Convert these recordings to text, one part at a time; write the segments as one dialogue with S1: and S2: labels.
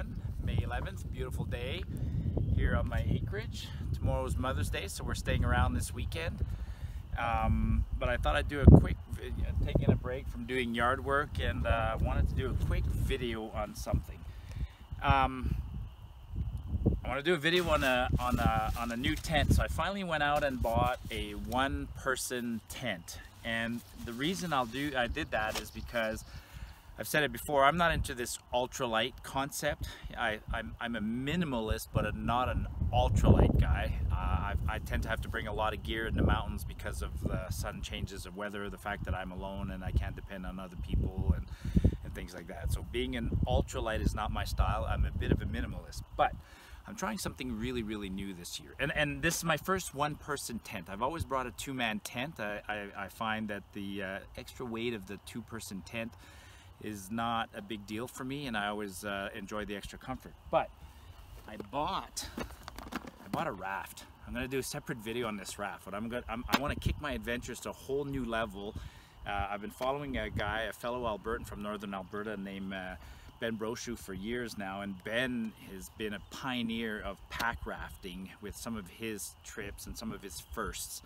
S1: everyone. May 11th, beautiful day here on my acreage. Tomorrow's Mother's Day, so we're staying around this weekend. Um, but I thought I'd do a quick, taking a break from doing yard work and uh, wanted to do a quick video on something. Um, I want to do a video on a, on, a, on a new tent. So I finally went out and bought a one person tent. And the reason I'll do, I did that is because I've said it before, I'm not into this ultralight concept. I, I'm, I'm a minimalist, but a, not an ultralight guy. Uh, I, I, tend to have to bring a lot of gear in the mountains because of the sudden changes of weather, the fact that I'm alone and I can't depend on other people and, and things like that. So being an ultralight is not my style. I'm a bit of a minimalist, but I'm trying something really, really new this year. And, and this is my first one-person tent. I've always brought a two-man tent. I, I, I, find that the uh, extra weight of the two-person tent is not a big deal for me and I always uh, enjoy the extra comfort. But I bought, I bought a raft. I'm gonna do a separate video on this raft. But I'm gonna, I'm, i want to kick my adventures to a whole new level. Uh, I've been following a guy, a fellow Albertan from Northern Alberta named uh, Ben Brochu for years now and Ben has been a pioneer of pack rafting with some of his trips and some of his firsts.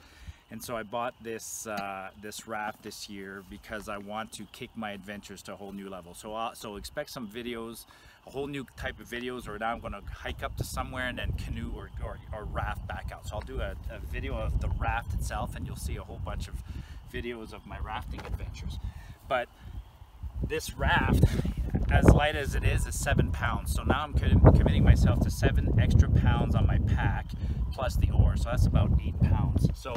S1: And so I bought this uh, this raft this year because I want to kick my adventures to a whole new level. So uh, so expect some videos, a whole new type of videos, or now I'm going to hike up to somewhere and then canoe or, or, or raft back out. So I'll do a, a, video of the raft itself and you'll see a whole bunch of videos of my rafting adventures. But this raft, as light as it is, is seven pounds. So now I'm committing myself to seven extra pounds on my pack plus the oar. So that's about eight pounds. So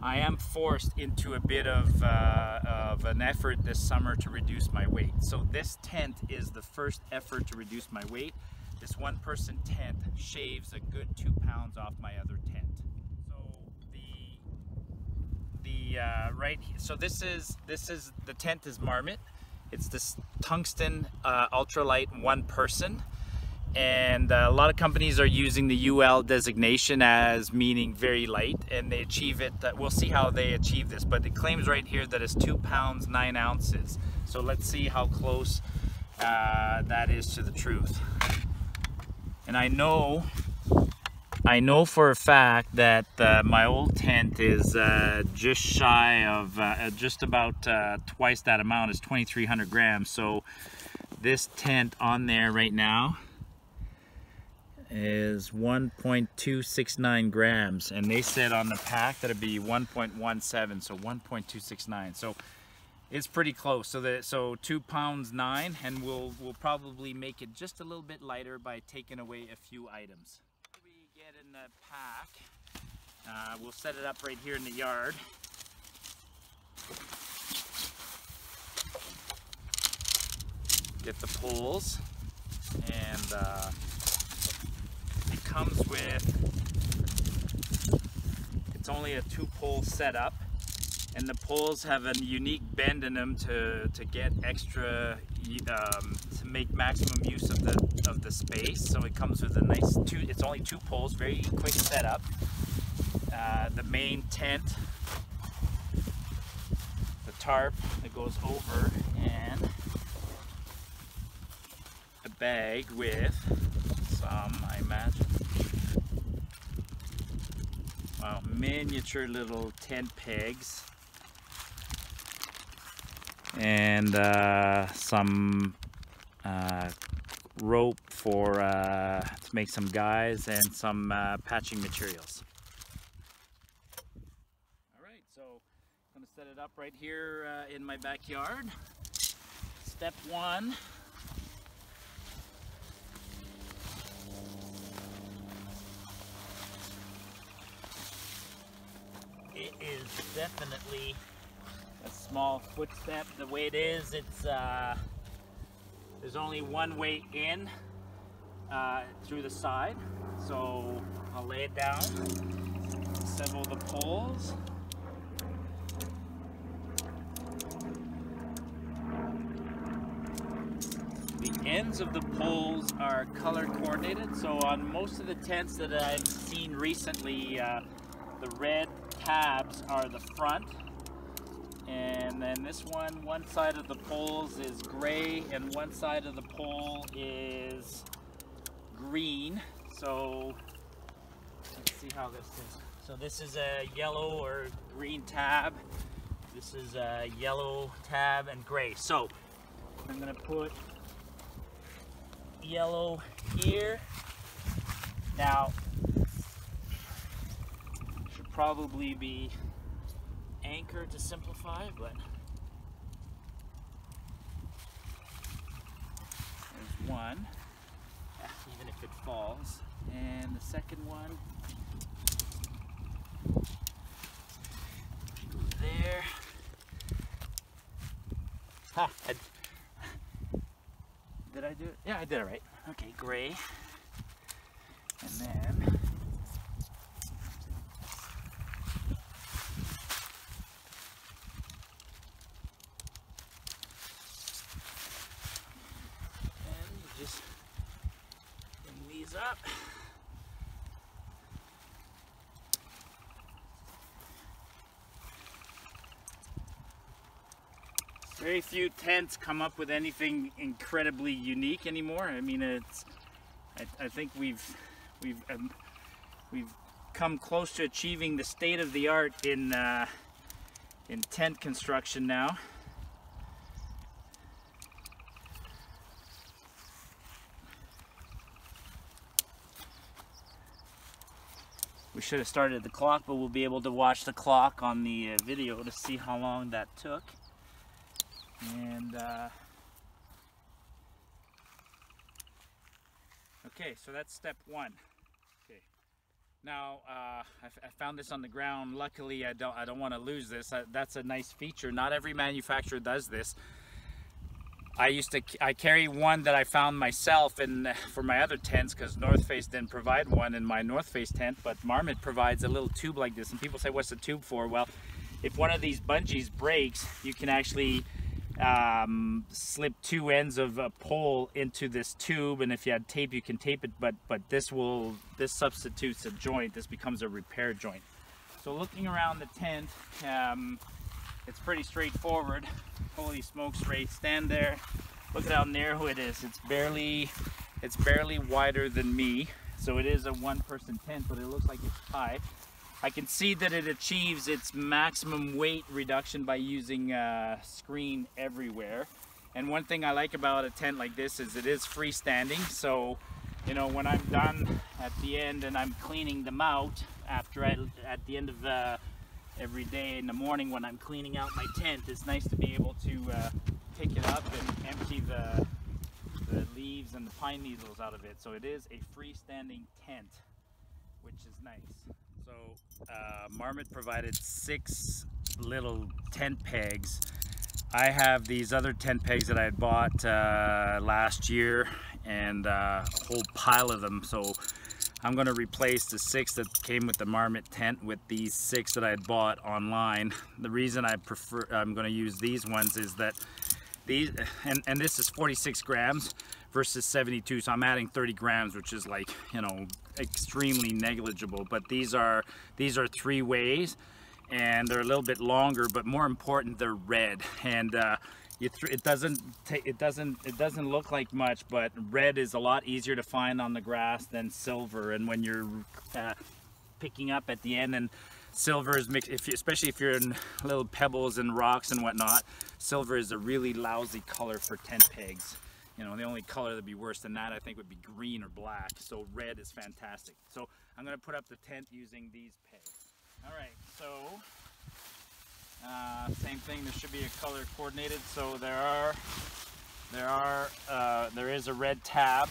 S1: I am forced into a bit of, uh, of an effort this summer to reduce my weight. So this tent is the first effort to reduce my weight. This one person tent shaves a good two pounds off my other tent. So the, the uh, right, so this is, this is, the tent is Marmot. It's this tungsten uh, ultralight one person. And uh, a lot of companies are using the UL designation as meaning very light and they achieve it uh, we'll see how they achieve this but it claims right here that it's two pounds nine ounces. So let's see how close uh, that is to the truth. And I know I know for a fact that uh, my old tent is uh, just shy of uh, just about twice that amount. Is 2300 grams. So this tent on there right now is 1.269 grams. And they said on the pack that it'd be 1.17 so 1.269 so it's pretty close. So that so two pounds nine and we'll we'll probably make it just a little bit lighter by taking away a few items get in the pack. Uh, we'll set it up right here in the yard. Get the poles and uh, it comes with, it's only a two pole setup and the poles have a unique bend in them to, to get extra, um, make maximum use of the, of the space. So it comes with a nice two, it's only two poles, very quick setup. Uh, the main tent, the tarp that goes over and a bag with some, I imagine, Wow, miniature little tent pegs. And uh, some uh, rope for uh, to make some guys and some uh, patching materials. All right, so I'm gonna set it up right here uh, in my backyard. Step one, it is definitely a small footstep. The way it is, it's uh, there's only one way in uh, through the side. So I'll lay it down, assemble the poles. The ends of the poles are color coordinated. So on most of the tents that I've seen recently, uh, the red tabs are the front. And then this one, one side of the poles is gray and one side of the pole is green. So let's see how this is. So this is a yellow or green tab. This is a yellow tab and gray. So I'm gonna put yellow here. Now, should probably be anchor to simplify, but there's one, even if it falls. And the second one there. Ha! Did I do it? Yeah, I did it right. Okay, gray. And then and you just bring these up. Very few tents come up with anything incredibly unique anymore. I mean, it's. I, I think we've we've um, we've come close to achieving the state of the art in uh, in tent construction now. We should have started the clock, but we'll be able to watch the clock on the uh, video to see how long that took. And uh, okay, so that's step one. Okay. Now uh, I, found this on the ground. Luckily, I don't I don't want to lose this. I, that's a nice feature. Not every manufacturer does this. I used to I carry one that I found myself and for my other tents because North Face didn't provide one in my North Face tent, but Marmot provides a little tube like this. And people say, "What's the tube for?" Well, if one of these bungees breaks, you can actually um, slip two ends of a pole into this tube and if you had tape you can tape it but but this will this substitutes a joint. This becomes a repair joint. So looking around the tent um, it's pretty straightforward. Holy smokes Ray stand there. Look at how narrow it is. It's barely it's barely wider than me. So it is a one-person tent but it looks like it's high I can see that it achieves its maximum weight reduction by using a screen everywhere. And one thing I like about a tent like this is it is freestanding. So, you know, when I'm done at the end and I'm cleaning them out after I, at the end of uh, every day in the morning when I'm cleaning out my tent, it's nice to be able to uh, pick it up and empty the, the leaves and the pine needles out of it. So it is a freestanding tent, which is nice. So uh, Marmot provided six little tent pegs. I have these other tent pegs that I had bought uh, last year and uh, a whole pile of them. So I'm going to replace the six that came with the Marmot tent with these six that I had bought online. The reason I prefer I'm going to use these ones is that these and, and this is 46 grams versus 72 so I'm adding 30 grams which is like you know extremely negligible but these are these are three ways and they're a little bit longer but more important they're red. And uh, it doesn't it doesn't it doesn't look like much but red is a lot easier to find on the grass than silver. And when you're uh, picking up at the end and silver is mixed if you, especially if you're in little pebbles and rocks and whatnot silver is a really lousy color for tent pegs you know, the only color that'd be worse than that, I think, would be green or black. So red is fantastic. So I'm going to put up the tent using these pegs. All right, so uh, same thing. There should be a color coordinated. So there are, there are, uh, there is a red tab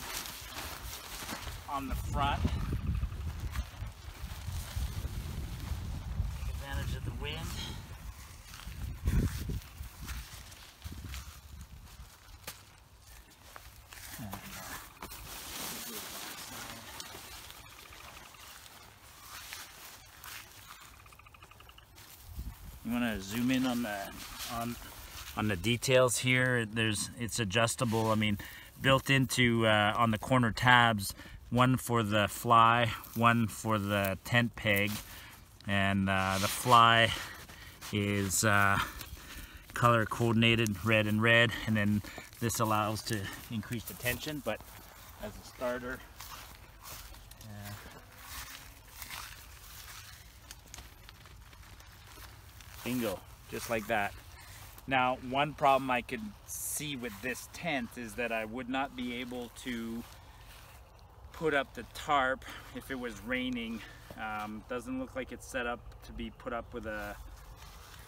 S1: on the front. Take advantage of the wind. You want to zoom in on the on on the details here. There's it's adjustable. I mean, built into uh, on the corner tabs. One for the fly, one for the tent peg, and uh, the fly is uh, color coordinated red and red and then this allows to increase the tension but as a starter Bingo, just like that. Now, one problem I could see with this tent is that I would not be able to put up the tarp if it was raining. Um, doesn't look like it's set up to be put up with a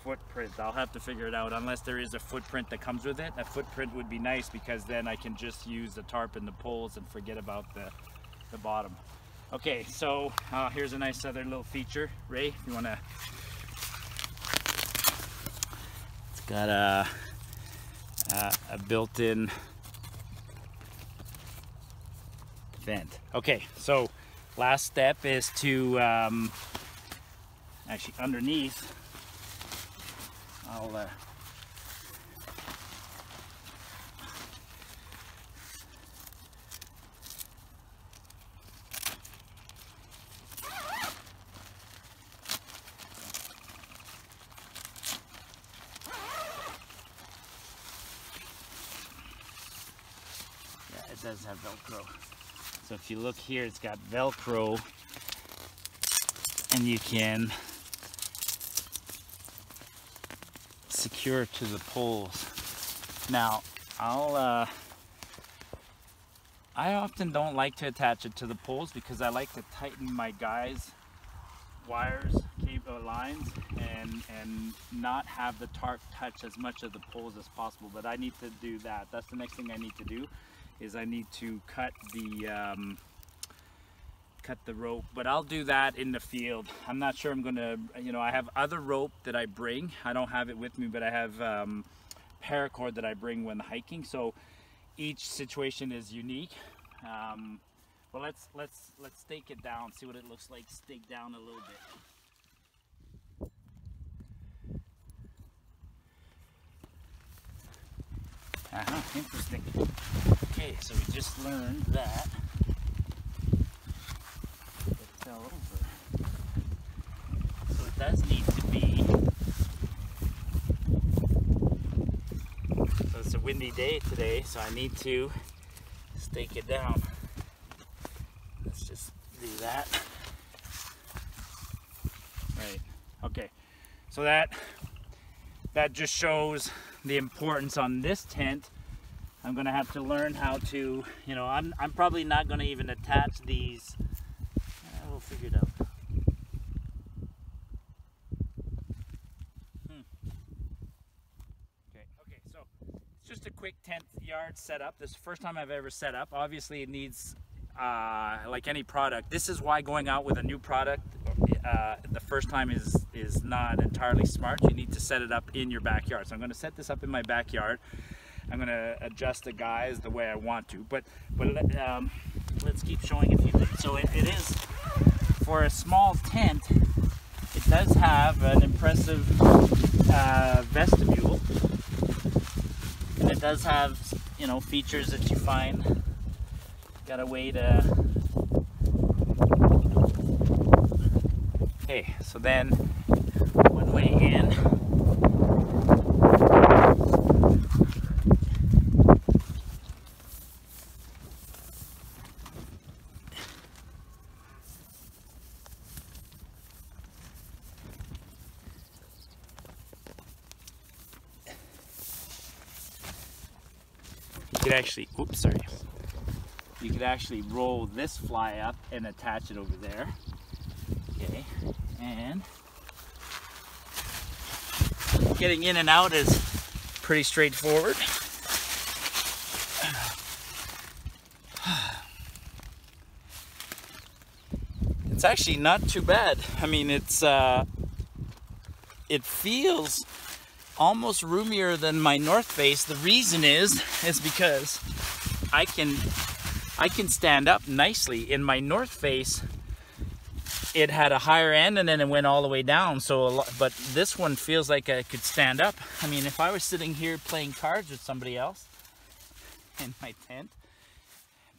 S1: footprint. I'll have to figure it out unless there is a footprint that comes with it. A footprint would be nice because then I can just use the tarp and the poles and forget about the, the bottom. Okay, so uh, here's a nice other little feature. Ray, if you want to Got a, a, a built-in vent. Okay, so last step is to um, actually underneath. I'll uh, does have Velcro. So if you look here, it's got Velcro and you can secure it to the poles. Now, I'll, uh, I often don't like to attach it to the poles because I like to tighten my guys wires, cable lines, and and not have the tarp touch as much of the poles as possible. But I need to do that. That's the next thing I need to do is I need to cut the um, cut the rope but I'll do that in the field. I'm not sure I'm gonna you know I have other rope that I bring. I don't have it with me but I have um, paracord that I bring when hiking so each situation is unique. Um, well let's let's let's stake it down see what it looks like stake down a little bit uh -huh, interesting Okay, so we just learned that it fell over. So it does need to be. So it's a windy day today, so I need to stake it down. Let's just do that. Right. Okay. So that that just shows the importance on this tent I'm gonna have to learn how to, you know, I'm, I'm probably not gonna even attach these. Uh, we'll figure it out. Hmm. Okay, okay, so it's just a quick tent yard setup. This is the first time I've ever set up. Obviously it needs, uh, like any product, this is why going out with a new product uh, the first time is is not entirely smart. You need to set it up in your backyard. So I'm going to set this up in my backyard. I'm gonna adjust the guys the way I want to. But but let, um, let's keep showing a few things. So it, it is for a small tent. It does have an impressive uh, vestibule, and it does have you know features that you find. Got a way to. Okay, so then one way in. You could actually, oops, sorry. You could actually roll this fly up and attach it over there. And getting in and out is pretty straightforward. It's actually not too bad. I mean, it's, uh, it feels almost roomier than my North Face. The reason is, is because I can, I can stand up nicely. In my North Face, it had a higher end and then it went all the way down. So, a lot, but this one feels like I could stand up. I mean, if I was sitting here playing cards with somebody else in my tent,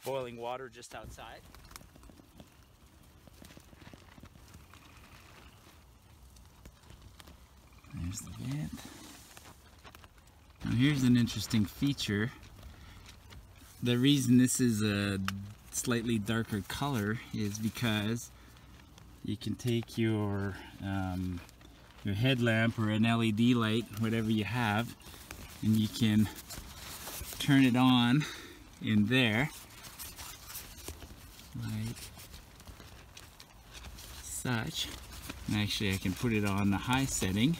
S1: boiling water just outside. There's the vent. Now here's an interesting feature. The reason this is a slightly darker color is because you can take your um, your headlamp or an LED light, whatever you have, and you can turn it on in there, like such. And actually I can put it on the high setting.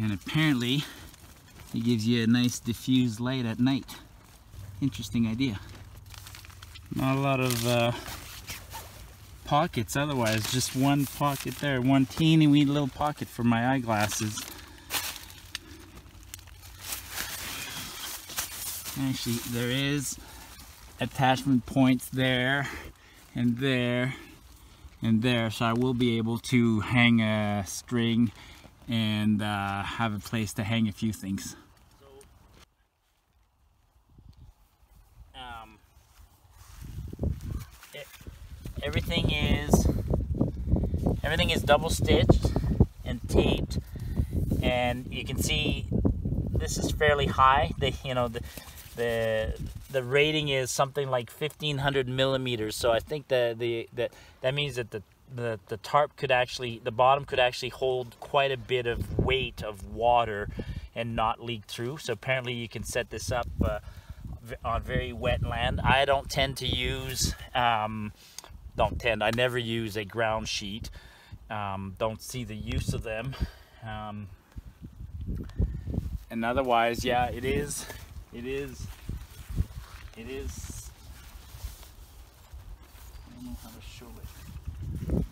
S1: And apparently it gives you a nice diffused light at night. Interesting idea. Not a lot of uh, pockets otherwise, just one pocket there, one teeny wee little pocket for my eyeglasses. Actually, there is attachment points there and there and there, so I will be able to hang a string and uh, have a place to hang a few things. Um, it, everything is everything is double stitched and taped, and you can see this is fairly high. The you know the the the rating is something like 1500 millimeters. So I think the the that that means that the the, the tarp could actually, the bottom could actually hold quite a bit of weight of water and not leak through. So apparently you can set this up uh, on very wet land. I don't tend to use, um, don't tend, I never use a ground sheet. Um, don't see the use of them. Um, and otherwise, yeah, it is, it is, it is, I don't know how to show it.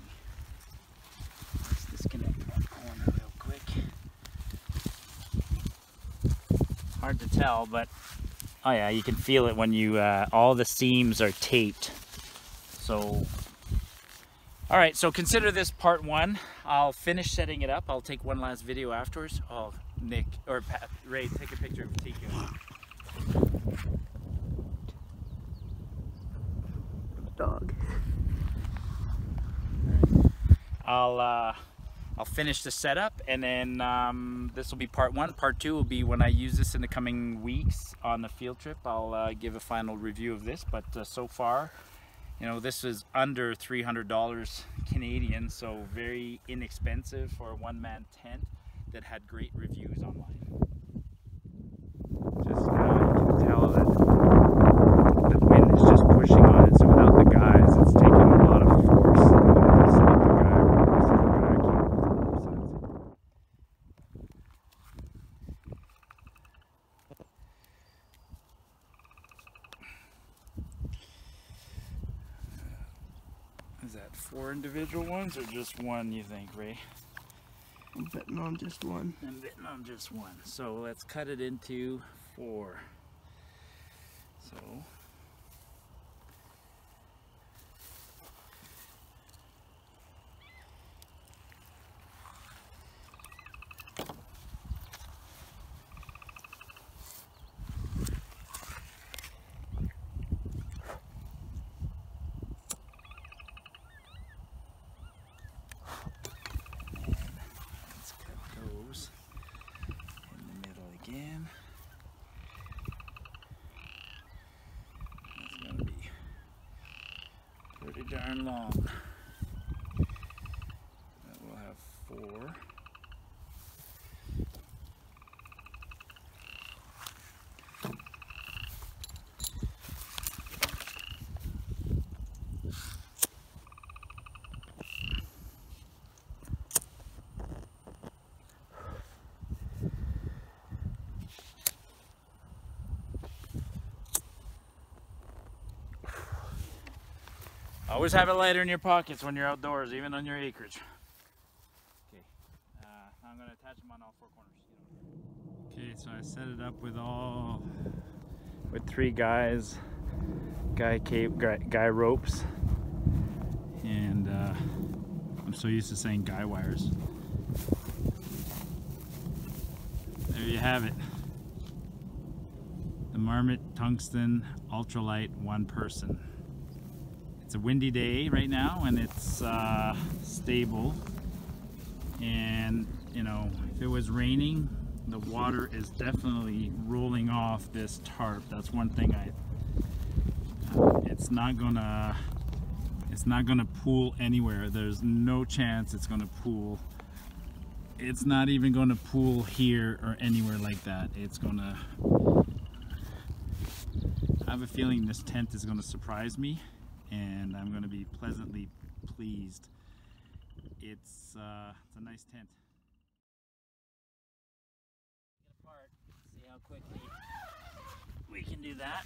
S1: Let's disconnect that corner real quick. hard to tell, but oh yeah, you can feel it when you, uh, all the seams are taped. So, all right, so consider this part one. I'll finish setting it up. I'll take one last video afterwards. Oh, Nick, or Pat, Ray, take a picture of Tiku.
S2: Dog.
S1: I'll, uh, I'll finish the setup and then um, this will be part one. Part two will be when I use this in the coming weeks on the field trip. I'll uh, give a final review of this, but uh, so far, you know, this is under $300 Canadian, so very inexpensive for a one-man tent that had great reviews online. Just uh, you can tell that the wind is just pushing on it, so without the guys, it's taking a lot of force. Is that four individual ones or just one, you think, Ray?
S2: I'm betting on just one.
S1: I'm betting on just one. So let's cut it into four. So let's cut those in the middle again. That's gonna be pretty darn long. That will have four. Always have a lighter in your pockets when you're outdoors, even on your acreage. Okay, uh, I'm gonna attach them on all four corners. Okay, so I set it up with all, with three guys, guy cape, guy, guy ropes, and uh, I'm so used to saying guy wires. There you have it. The Marmot Tungsten Ultralight One Person. It's a windy day right now and it's uh, stable and you know if it was raining the water is definitely rolling off this tarp that's one thing I uh, it's not gonna It's not gonna pool anywhere. There's no chance it's gonna pool. It's not even gonna pool here or anywhere like that. It's gonna, I have a feeling this tent is gonna surprise me and I'm gonna be pleasantly pleased. It's, uh, it's a nice tent. apart, see how quickly we can do that.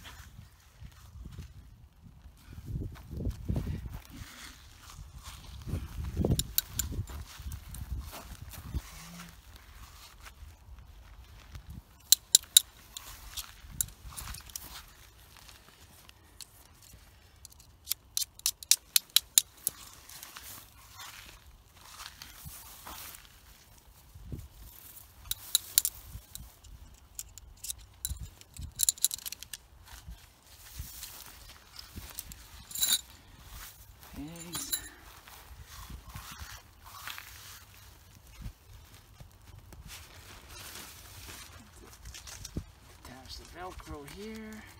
S1: eggs. Attach the Velcro here.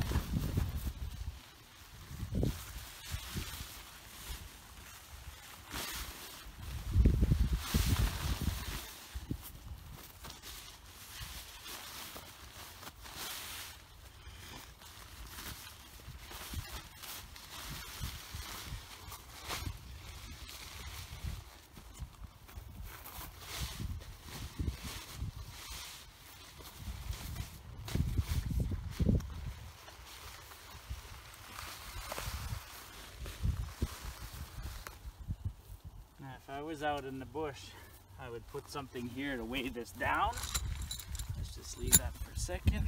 S1: I was out in the bush, I would put something here to weigh this down. Let's just leave that for a second.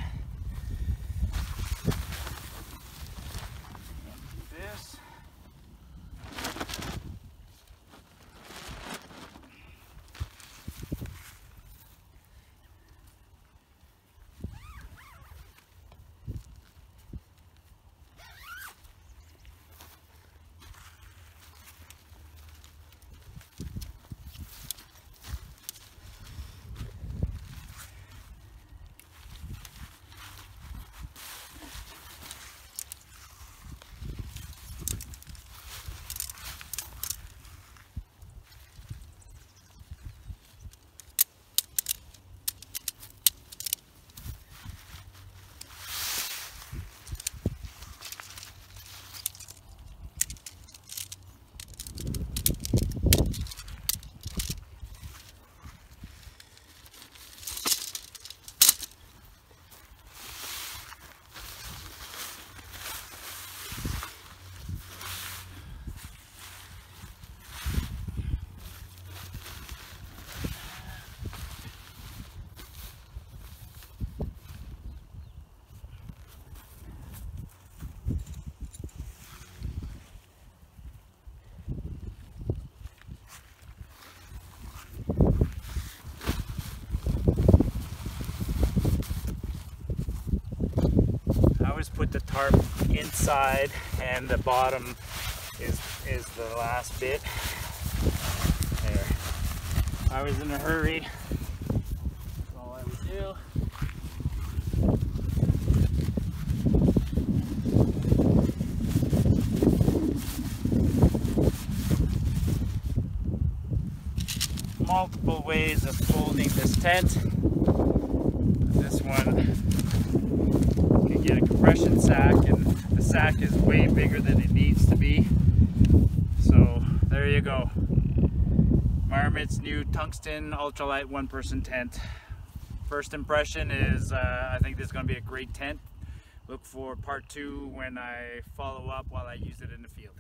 S1: put the tarp inside and the bottom is, is the last bit. There. I was in a hurry. Multiple ways of folding this tent. This one compression sack and the sack is way bigger than it needs to be. So there you go. Marmot's new tungsten ultralight one person tent. First impression is uh, I think this is going to be a great tent. Look for part two when I follow up while I use it in the field.